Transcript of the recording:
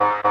you